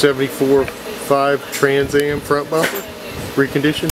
Seventy-four five Trans Am front bumper, reconditioned.